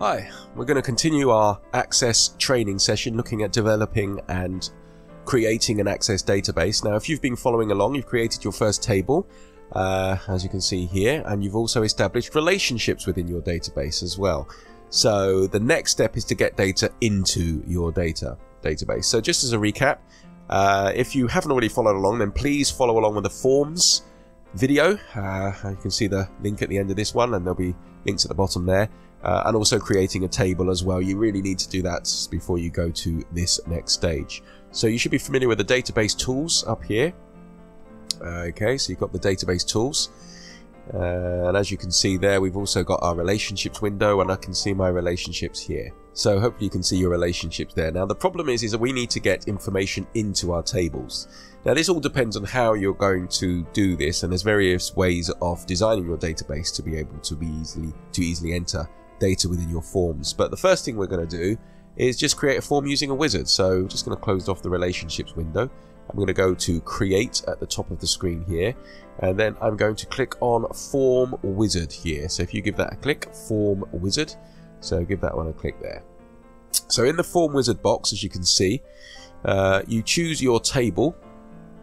Hi, we're going to continue our Access training session looking at developing and creating an Access database. Now, if you've been following along, you've created your first table, uh, as you can see here, and you've also established relationships within your database as well. So the next step is to get data into your data database. So just as a recap, uh, if you haven't already followed along, then please follow along with the forms video. Uh, you can see the link at the end of this one, and there'll be links at the bottom there uh, and also creating a table as well. You really need to do that before you go to this next stage. So you should be familiar with the database tools up here. Okay, so you've got the database tools. Uh, and as you can see there, we've also got our relationships window and I can see my relationships here. So hopefully you can see your relationships there. Now the problem is, is that we need to get information into our tables. Now this all depends on how you're going to do this and there's various ways of designing your database to be able to be easily, to easily enter data within your forms. But the first thing we're going to do is just create a form using a wizard. So just going to close off the relationships window. I'm going to go to create at the top of the screen here and then I'm going to click on form wizard here. So if you give that a click, form wizard. So give that one a click there. So in the form wizard box, as you can see, uh, you choose your table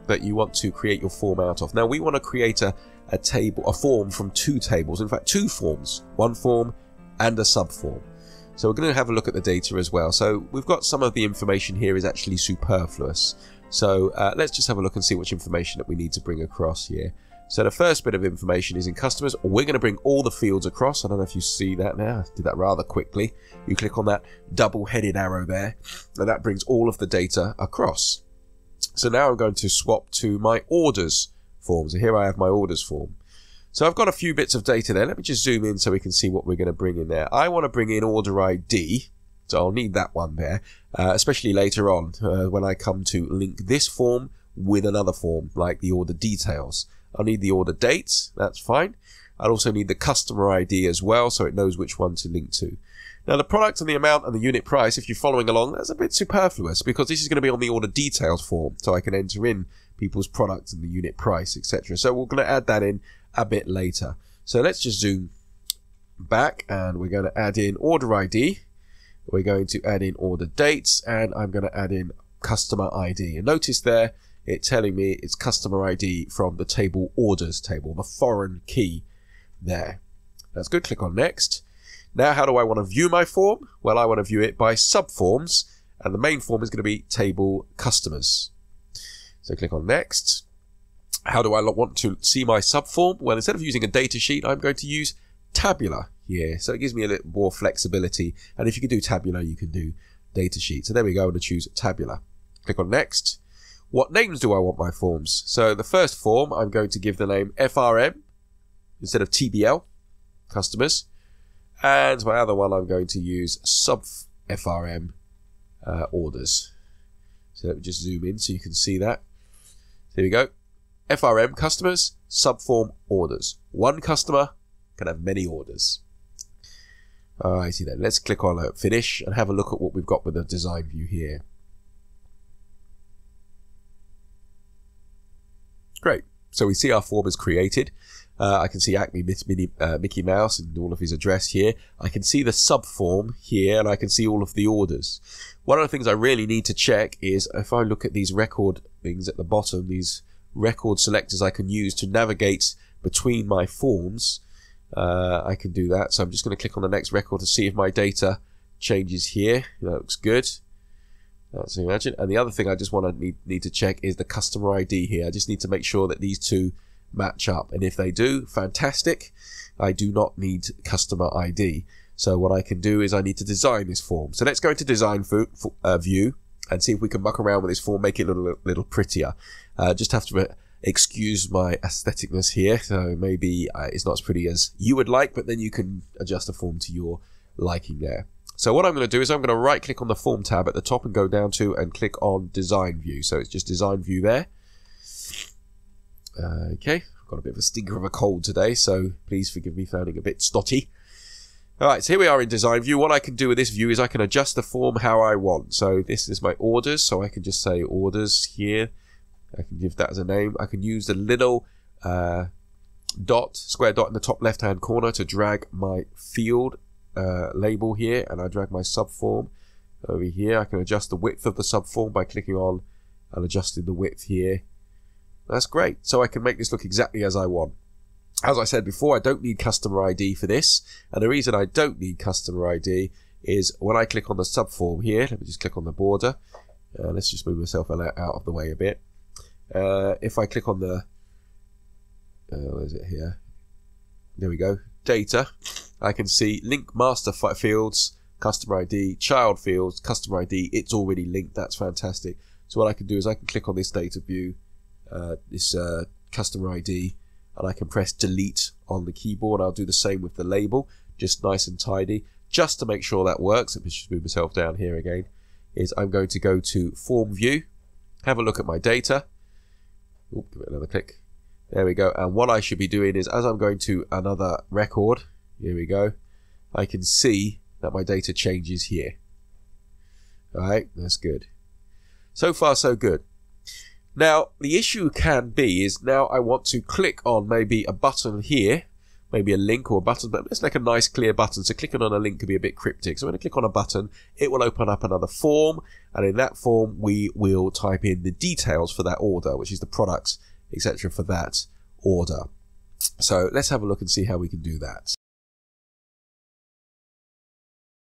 that you want to create your form out of. Now we want to create a, a table, a form from two tables. In fact, two forms. One form and a subform. So we're going to have a look at the data as well. So we've got some of the information here is actually superfluous. So uh, let's just have a look and see which information that we need to bring across here. So the first bit of information is in customers. We're going to bring all the fields across. I don't know if you see that now. I did that rather quickly. You click on that double-headed arrow there, and that brings all of the data across. So now I'm going to swap to my orders form. So here I have my orders form. So I've got a few bits of data there. Let me just zoom in so we can see what we're going to bring in there. I want to bring in order ID. So I'll need that one there, uh, especially later on uh, when I come to link this form with another form, like the order details. I'll need the order dates. That's fine. I'll also need the customer ID as well, so it knows which one to link to. Now, the product and the amount and the unit price, if you're following along, that's a bit superfluous because this is going to be on the order details form, so I can enter in people's products and the unit price, etc. So we're going to add that in a bit later. So let's just zoom back and we're going to add in order ID. We're going to add in order dates and I'm going to add in customer ID. And notice there, it's telling me it's customer ID from the table orders table, the foreign key there. That's good. Click on next. Now, how do I want to view my form? Well, I want to view it by subforms and the main form is going to be table customers. So click on next. How do I want to see my subform? Well, instead of using a data sheet, I'm going to use tabular here. So it gives me a little more flexibility. And if you can do tabular, you can do data sheet. So there we go. I'm going to choose tabular. Click on next. What names do I want my forms? So the first form, I'm going to give the name FRM instead of TBL, customers. And my other one, I'm going to use sub FRM uh, orders. So let me just zoom in so you can see that. There we go. FRM customers, subform orders. One customer can have many orders. I see that. let's click on uh, finish and have a look at what we've got with the design view here. Great. So we see our form is created. Uh, I can see Acme uh, Mickey Mouse and all of his address here. I can see the subform here and I can see all of the orders. One of the things I really need to check is if I look at these record things at the bottom, these record selectors I can use to navigate between my forms. Uh, I can do that. So I'm just going to click on the next record to see if my data changes here. That looks good. That's imagine. And the other thing I just want to need, need to check is the customer ID here. I just need to make sure that these two match up. And if they do, fantastic. I do not need customer ID. So what I can do is I need to design this form. So let's go into design uh, view and see if we can muck around with this form, make it a little, little prettier. Uh, just have to uh, excuse my aestheticness here. So maybe uh, it's not as pretty as you would like, but then you can adjust the form to your liking there. So what I'm going to do is I'm going to right click on the form tab at the top and go down to and click on design view. So it's just design view there. Uh, okay, I've got a bit of a stinker of a cold today, so please forgive me sounding a bit stotty. Alright, so here we are in design view. What I can do with this view is I can adjust the form how I want. So this is my orders, so I can just say orders here. I can give that as a name. I can use the little uh, dot, square dot in the top left hand corner to drag my field uh, label here and I drag my subform over here. I can adjust the width of the subform by clicking on and adjusting the width here. That's great. So I can make this look exactly as I want. As I said before, I don't need customer ID for this. And the reason I don't need customer ID is when I click on the subform here, let me just click on the border. Uh, let's just move myself out of the way a bit. Uh, if I click on the, uh, where is it here? There we go. Data. I can see link master fields, customer ID, child fields, customer ID. It's already linked. That's fantastic. So what I can do is I can click on this data view, uh, this uh, customer ID, and I can press delete on the keyboard. I'll do the same with the label, just nice and tidy. Just to make sure that works, let me just move myself down here again, is I'm going to go to form view, have a look at my data. Ooh, give it another click. There we go. And what I should be doing is as I'm going to another record, here we go, I can see that my data changes here. Alright, that's good. So far so good. Now, the issue can be is now I want to click on maybe a button here, maybe a link or a button, but let's make a nice clear button. So clicking on a link can be a bit cryptic. So when I click on a button, it will open up another form. And in that form, we will type in the details for that order, which is the products, etc. for that order. So let's have a look and see how we can do that.